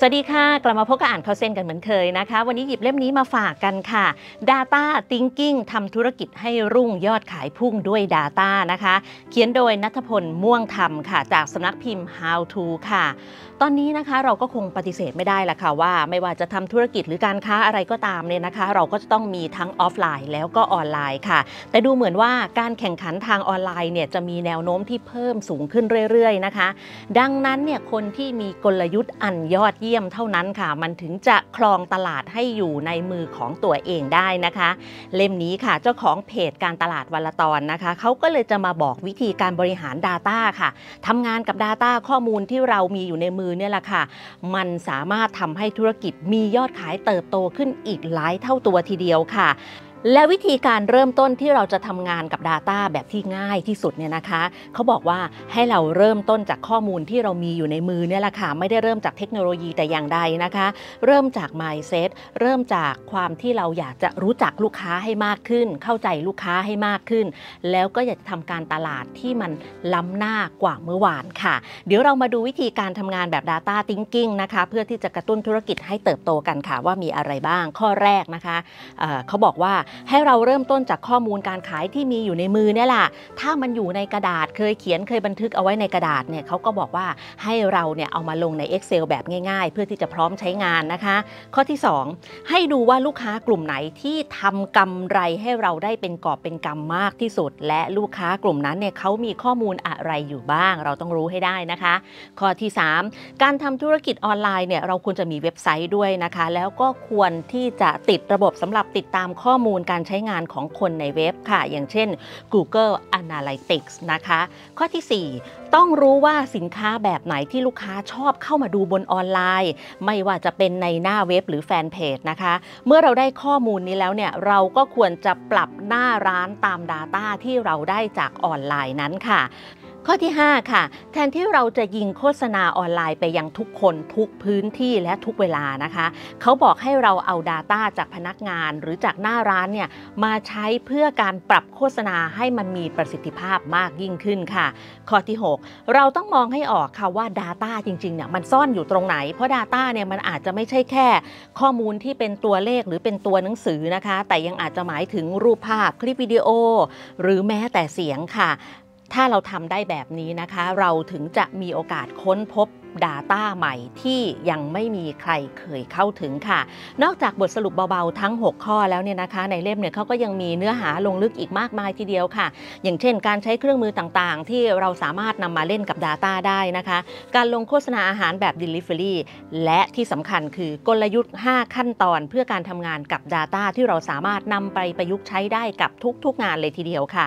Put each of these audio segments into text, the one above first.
สวัสดีค่ะ กลับมาพบกับอ่านข่าวเส้นกันเหมือนเคยนะคะ วันนี้หยิบเล่มนี้มาฝากกันค่ะ Data Thinking ทำธุรกิจให้รุ่งยอดขายพุ่งด้วย Data นะคะ เขียนโดยนัทพลม่วงธรรมค่ะ จากสำนักพิมพ์ How to ค่ะ ตอนนี้นะคะเราก็คงปฏิเสธไม่ได้ละค่ะว่า ไม่ว่าจะทำธุรกิจหรือการค้าอะไรก็ตามเนี่ยนะคะ เราก็จะต้องมีทั้งออฟไลน์แล้วก็ออนไลน์ค่ะ แต่ดูเหมือนว่าการแข่งขันทางออนไลน์เนี่ยจะมีแนวโน้มที่เพิ่มสูงขึ้นเรื่อยๆนะคะ ดังนั้นเนี่ยคนที่มีกลยุทธ์อันยอดเยี่ยมเท่านั้นค่ะ มันถึงจะครองตลาดให้อยู่ในมือของตัวเองได้นะคะ เล่มนี้ค่ะเจ้าของเพจการตลาดวันละตอนนะคะเขาก็เลยจะมาบอกวิธีการบริหาร Data ค่ะทำงานกับ Data ข้อมูลที่เรามีอยู่ในมือเนี่ยแหละค่ะ มันสามารถทำให้ธุรกิจมียอดขายเติบโตขึ้นอีกหลายเท่าตัวทีเดียวค่ะ และวิธีการเริ่มต้นที่เราจะทำงานกับ Data แบบที่ง่ายที่สุดเนี่ยนะคะ เขาบอกว่าให้เราเริ่มต้นจากข้อมูลที่เรามีอยู่ในมือเนี่ยแหละค่ะไม่ได้เริ่มจากเทคโนโลยีแต่อย่างใดนะคะ เริ่มจาก mindset เริ่มจากความที่เราอยากจะรู้จักลูกค้าให้มากขึ้น เข้าใจลูกค้าให้มากขึ้น แล้วก็อยากจะทำการตลาดที่มันล้ำหน้ากว่าเมื่อวานค่ะ เดี๋ยวเรามาดูวิธีการทำงานแบบ Data Thinking นะคะเพื่อที่จะกระตุ้นธุรกิจให้เติบโตกันค่ะว่ามีอะไรบ้างข้อแรกนะคะเเขาบอกว่าให้เราเริ่มต้นจากข้อมูลการขายที่มีอยู่ในมือเนี่ยแหละถ้ามันอยู่ในกระดาษเคยเขียนเคยบันทึกเอาไว้ในกระดาษเนี่ยเขาก็บอกว่าให้เราเนี่ยเอามาลงใน Excel แบบง่ายๆ เพื่อที่จะพร้อมใช้งานนะคะ ข้อที่ 2 ให้ดูว่าลูกค้ากลุ่มไหนที่ทำกำไรให้เราได้เป็นกอบเป็นกำมากที่สุด และลูกค้ากลุ่มนั้นเนี่ยเขามีข้อมูลอะไรอยู่บ้าง เราต้องรู้ให้ได้นะคะ ข้อที่ 3 การทำธุรกิจออนไลน์เนี่ยเราควรจะมีเว็บไซต์ด้วยนะคะ แล้วก็ควรที่จะติดระบบสำหรับติดตามข้อมูลการใช้งานของคนในเว็บค่ะ อย่างเช่น Google Analytics นะคะ ข้อที่ 4 ต้องรู้ว่าสินค้าแบบไหนที่ลูกค้าชอบเข้ามาดูบนออนไลน์ ไม่ว่าจะเป็นในหน้าเว็บหรือแฟนเพจนะคะ เมื่อเราได้ข้อมูลนี้แล้วเนี่ยเราก็ควรจะปรับหน้าร้านตาม Data ที่เราได้จากออนไลน์นั้นค่ะ ข้อที่ 5 ค่ะ แทนที่เราจะยิงโฆษณาออนไลน์ไปยังทุกคนทุกพื้นที่และทุกเวลานะคะ เขาบอกให้เราเอา Data จากพนักงานหรือจากหน้าร้านเนี่ยมาใช้เพื่อการปรับโฆษณาให้มันมีประสิทธิภาพมากยิ่งขึ้นค่ะ ข้อที่ 6 เราต้องมองให้ออกค่ะว่า Data จริงๆเนี่ยมันซ่อนอยู่ตรงไหน เพราะ Data เนี่ยมันอาจจะไม่ใช่แค่ ข้อมูลที่เป็นตัวเลขหรือเป็นตัวหนังสือนะคะ แต่ยังอาจจะหมายถึงรูปภาพคลิปวิดีโอ หรือแม้แต่เสียงค่ะ ถ้าเราทำได้แบบนี้นะคะ เราถึงจะมีโอกาสค้นพบ Data ใหม่ที่ยังไม่มีใครเคยเข้าถึงค่ะ นอกจากบทสรุปเบาๆทั้ง 6 ข้อแล้วเนี่ยนะคะ ในเล่มเนี่ยเขาก็ยังมีเนื้อหาลงลึกอีกมากมายทีเดียวค่ะ อย่างเช่น การใช้เครื่องมือต่างๆ ที่เราสามารถนำมาเล่นกับ Data ได้นะคะ การลงโฆษณาอาหารแบบ Delivery และที่สำคัญคือกลยุทธ์ 5 ขั้นตอนเพื่อการทำงานกับ Data ที่เราสามารถนำไปประยุกต์ใช้ได้กับทุกๆงานเลยทีเดียวค่ะ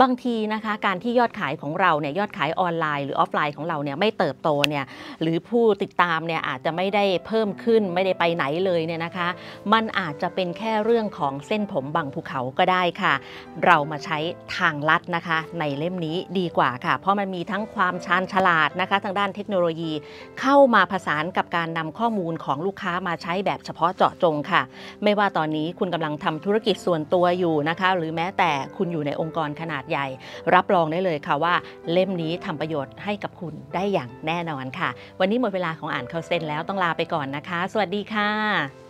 บางทีนะคะการที่ยอดขายของเราเนี่ยยอดขายออนไลน์หรือออฟไลน์ของเราเนี่ยไม่เติบโตเนี่ยหรือผู้ติดตามเนี่ยอาจจะไม่ได้เพิ่มขึ้นไม่ได้ไปไหนเลยเนี่ยนะคะ มันอาจจะเป็นแค่เรื่องของเส้นผมบังภูเขาก็ได้ค่ะ เรามาใช้ทางลัดนะคะ ในเล่มนี้ดีกว่าค่ะ เพราะมันมีทั้งความชาญฉลาดนะคะ ทางด้านเทคโนโลยี เข้ามาผสานกับการนำข้อมูลของลูกค้ามาใช้แบบเฉพาะเจาะจงค่ะ ไม่ว่าตอนนี้คุณกำลังทำธุรกิจส่วนตัวอยู่นะคะ หรือแม้แต่คุณอยู่ในองค์กรขนาดใหญ่ รับรองได้เลยค่ะว่า เล่มนี้ทำประโยชน์ให้กับคุณได้อย่างแน่นอนค่ะวันนี้หมดเวลาของอ่านเข้าเซนแล้วต้องลาไปก่อนนะคะ สวัสดีค่ะ